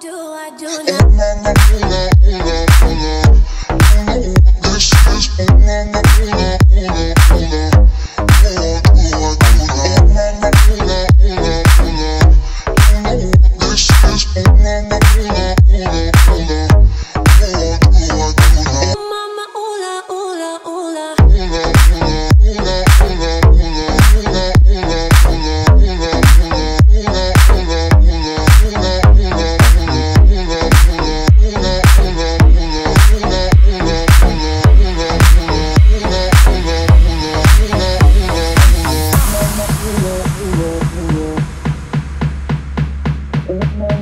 do I do now?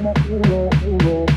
uno, uno, uno.